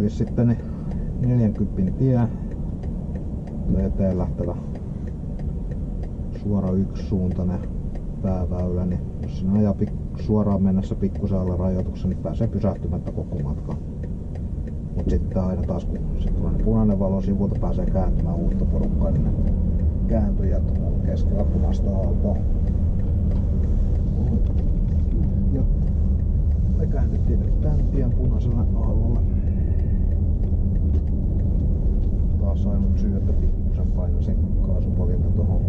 tossakin sitten niin 40 tie eteen lähtevä suora yksisuuntainen pääväylä, niin jos sinä ajaa pik- suoraan mennessä pikkusen alla rajoituksen, niin pääsee pysähtymättä koko matka. Mut sitten aina taas kun se tulee punainen valo sivulta pääsee kääntymään uutta porukkaa, niin kääntyjät on keskellä punaista aaltoa. Ja me käännyttiin nyt tän tien punaisella aallolla. Taas ainut syy, että pikkusen painasin kaasupoljinta tuohon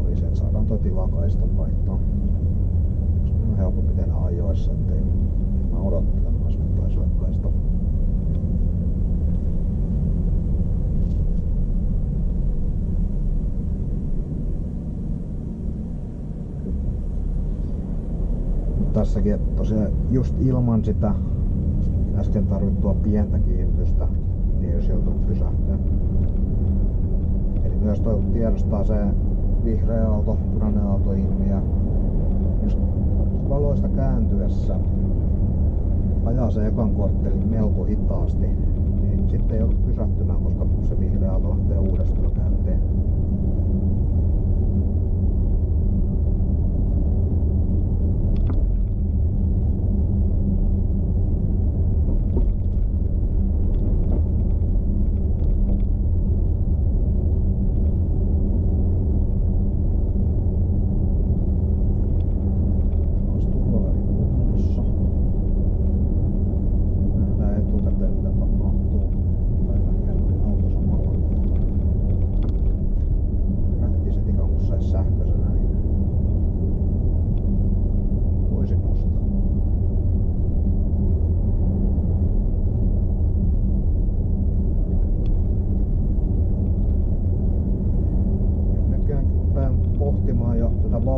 oli se, että saadaan toi tilakaista vaihtaa. Se on helpompi tehdä ajoissa, ettei mä myös mun toiselle kaista. tässäkin, tosiaan just ilman sitä äsken tarvittua pientä kiihdytystä, niin jos joutunut pysähtyä. Eli myös toi tiedostaa se vihreä aalto, punainen aalto ilmiö. Jos valoista kääntyessä ajaa se ekan korttelin melko hitaasti, niin sitten ei joudut pysähtymään, koska se vihreä aalto lähtee uudestaan käyntiin.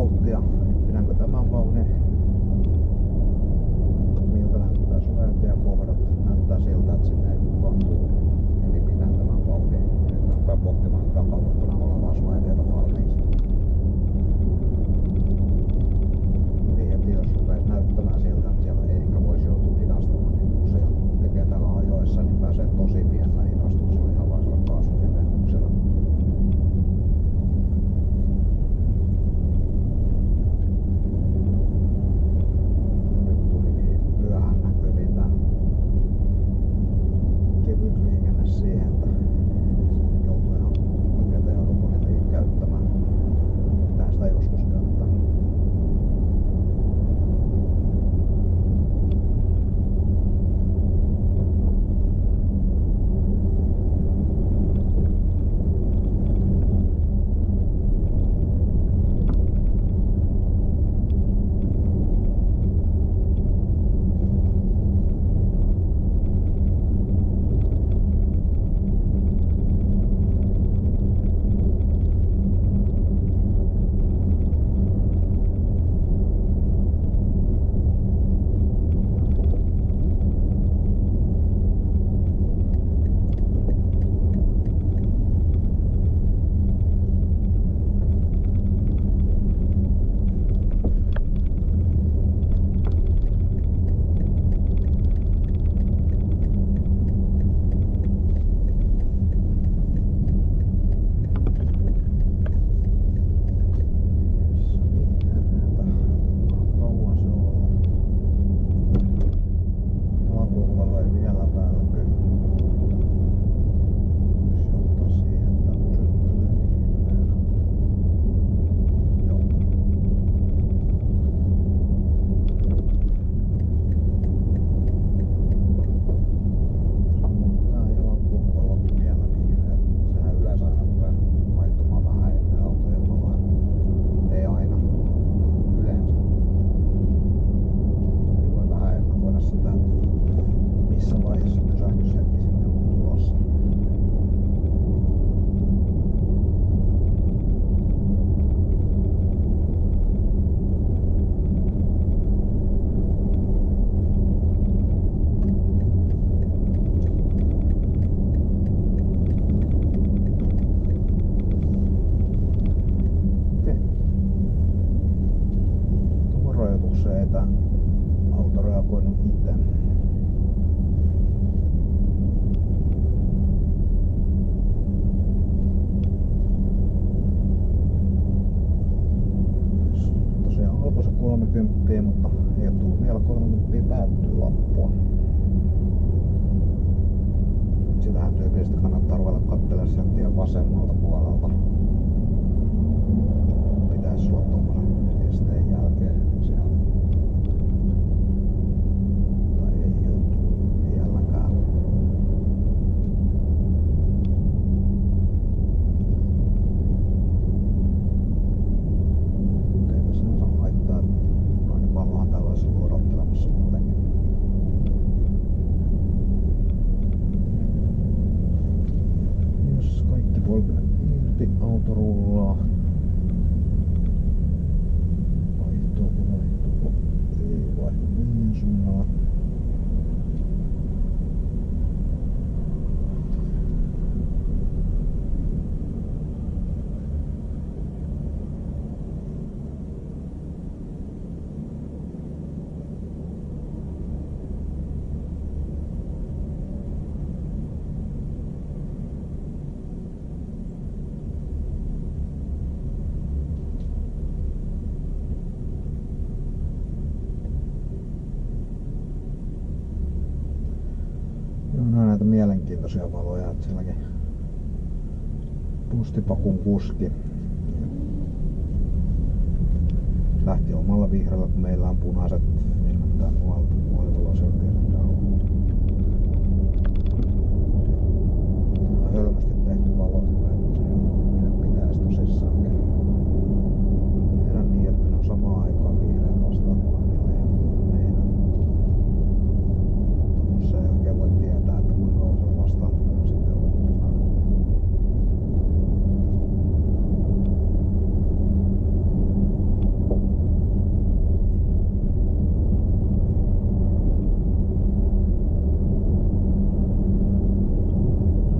Oh. 30, mutta ei ole tullut vielä 30 päättyy lappua. Sitähän tyypillisesti kannattaa ruveta katselemaan sieltä tien vasemmalta puolelta. Auto mielenkiintoisia valoja, että sielläkin postipakun kuski lähti omalla vihreällä, kun meillä on punaiset ilmettää muualta puolitaloisella tiellä on hölmästi tehty valo, ne pitäisi tosissaankin tehdä niin, että ne on samaan aikaan vihreät vastaan molemmille ja meidän Tuossa ei oikein voi tietää, että kuinka osa vastaan tulee sitten on punainen.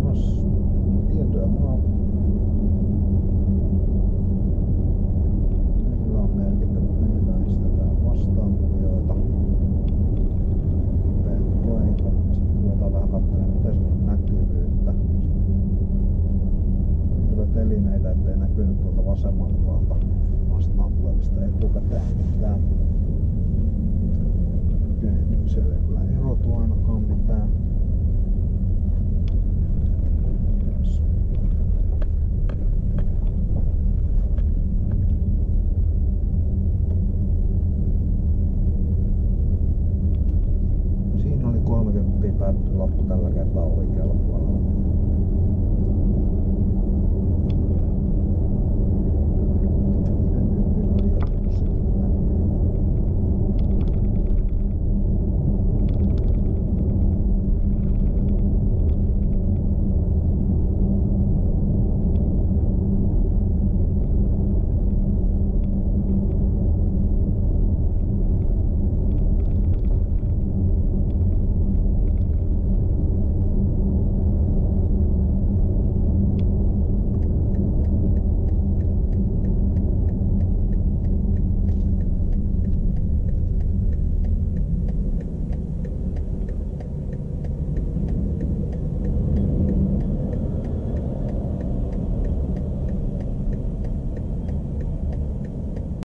Nas tietoja maa. Meillä on merkitty, että meillä estetään vastaantulijoita. Pelkoihin, sitten ruvetaan vähän katselemaan, miten se on näkyvyyttä. Tulee telineitä, ettei näkynyt tuolta vasemmalta puolelta vastaan tulevista etukäteen mitään. Kehityksellä ei kyllä erotu ainakaan mitään.